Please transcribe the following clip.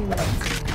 humans.